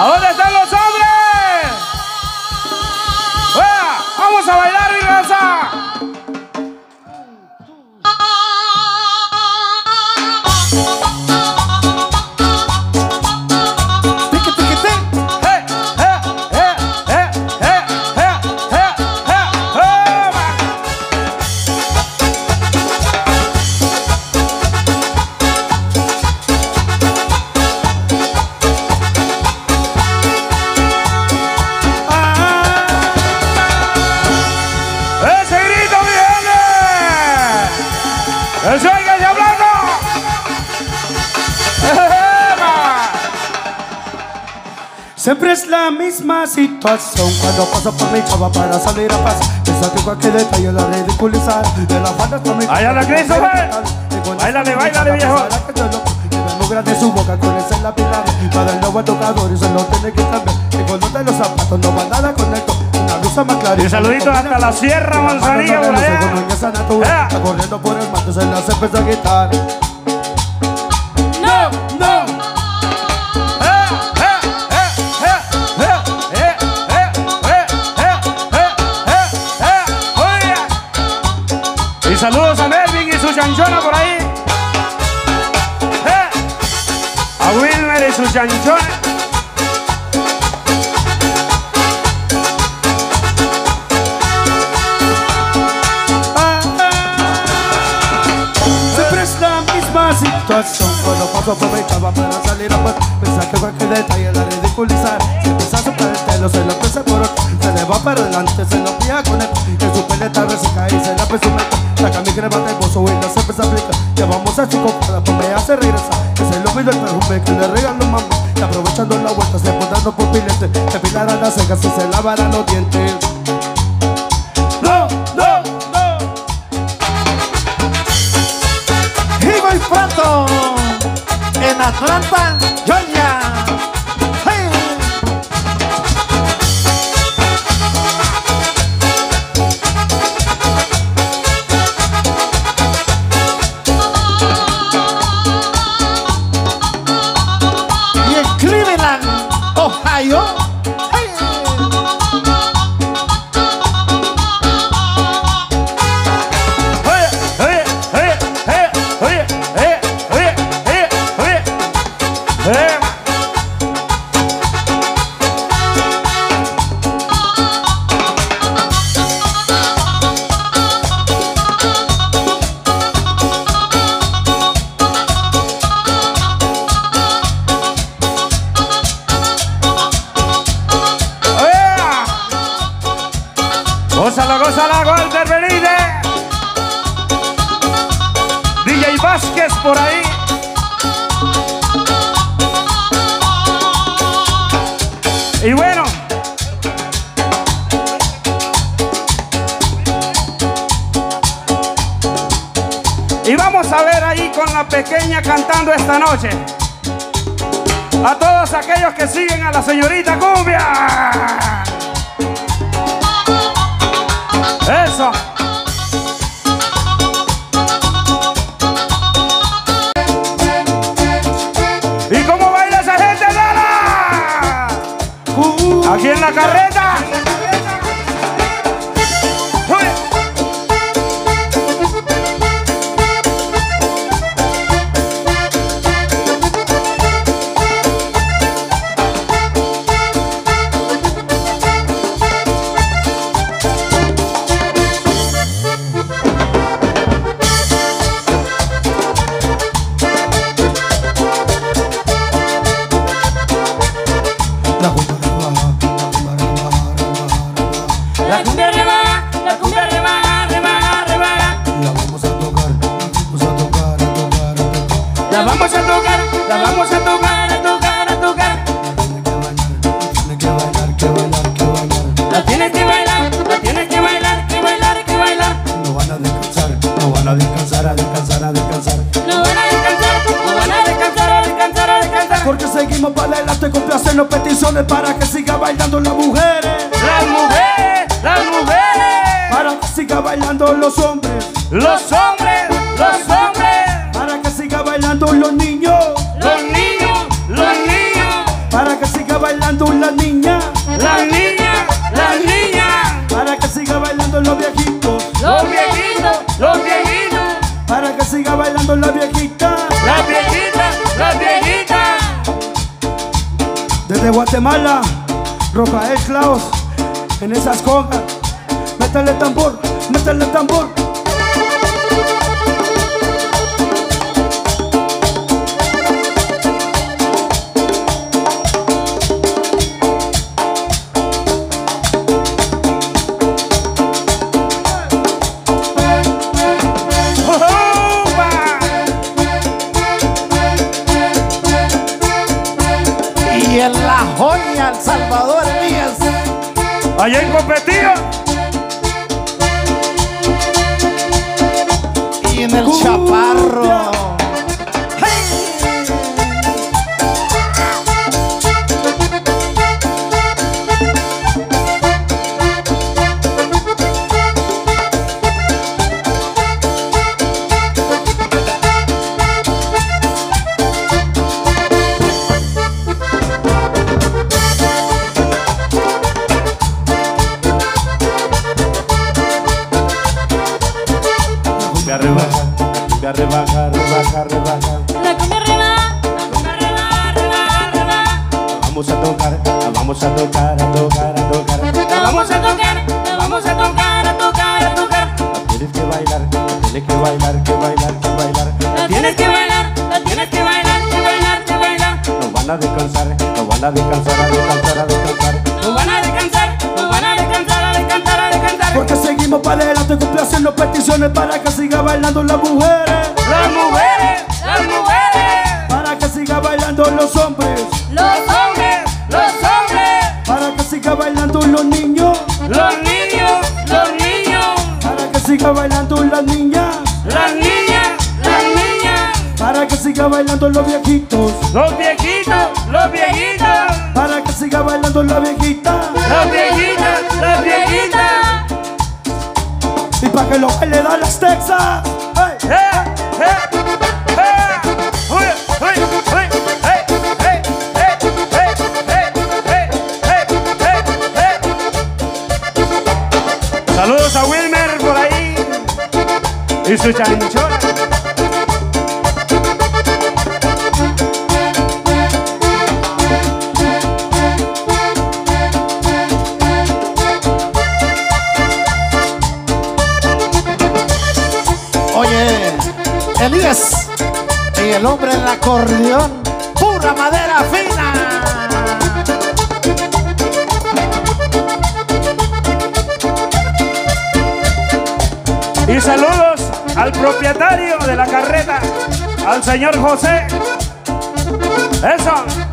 Ahora están los Siempre es la misma situación. Cuando paso por mi cama para salir a paz Pienso que cualquier detalle la ridiculizar. De la mi Allá la Christopher. Báilale, báilale, viejo. muy grande su boca con esa en la pilar Para el nuevo tocador y se lo tiene que cambiar. Y con nota de los zapatos no va nada con esto. Una blusa más clara Y saludito hasta la Sierra Manzanilla por allá. Está corriendo por el mato se las empezó a quitar Y saludos a Melvin y su chanchona por ahí. ¡Eh! A Wilmer y su chanchona. Es la misma situación Por mi cama para salir a paz Pensar que cualquier detalle la ridiculizar. Si empieza a soplar el pelo se lo pesa por otro. Se le va para adelante, se lo pilla con él. En su peleta vez se cae y se la presume Saca mi crema del bolso y la se empieza a aplicar Llevamos a chico para pues me hace regresar Que se le olvidó el perfume que le regaló mamá Y aprovechando la vuelta se fue dando por pilete Se pilaran las cejas y se lavaran los dientes Melantang Joya Gózala, gózala, Walter Benítez. DJ Vázquez por ahí. Y bueno. Y vamos a ver ahí con la pequeña cantando esta noche. A todos aquellos que siguen a la señorita Cumbia. Aquí en la carreta. No van a descansar, a descansar, a descansar. No van a descansar, no van a descansar, a descansar, a descansar. Porque seguimos para adelante complaciendo peticiones para que siga bailando las mujeres. Las mujeres, las mujeres. Para que siga bailando los hombres. Los hombres, los hombres. Para que siga bailando los niños. Siga bailando la viejita. las viejitas, las viejitas. Desde Guatemala, Rafael Klaus, en esas congas, métale tambor, métale tambor. Y en la joya, El Salvador Elías. Allá en Copetillo, Y en el. Chaparro. Cumbia rebaja, rebaja, rebaja. La cumbia arriba, la cumbia arriba, arriba, arriba. Vamos a tocar, la vamos a tocar, a tocar, a tocar. La vamos a tocar, la vamos a tocar, a tocar, a tocar. La tienes que bailar, la tienes que bailar, que bailar, que bailar. La tienes que bailar, la tienes que bailar, que bailar, que bailar. No van a descansar, no van a descansar, a descansar. Para adelante complaciendo peticiones para que siga bailando las mujeres, las mujeres, las mujeres, para que siga bailando los hombres, Los hombres, los hombres, para que siga bailando los niños, los niños, los niños, para que siga bailando las niñas, las niñas, las niñas, para que siga bailando los viejitos, los viejitos, los viejitos, para que siga bailando la viejita. Las viejitas, las viejitas. Y pa' que lo que le da las texas. Hey. Hey, hey, Saludos a Wilmer por ahí y su chanchona. Elías. Y el hombre en el acordeón. Pura madera fina. Y saludos al propietario de la carreta, al señor José. Eso.